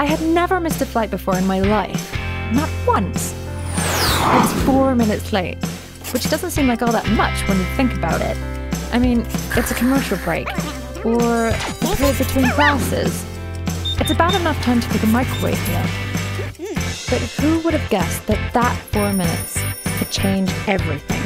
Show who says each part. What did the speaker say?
Speaker 1: I had never missed a flight before in my life. Not once. It's four minutes late, which doesn't seem like all that much when you think about it. I mean, it's a commercial break, or a period between classes. It's about enough time to pick a microwave meal. But who would have guessed that that four minutes could change everything?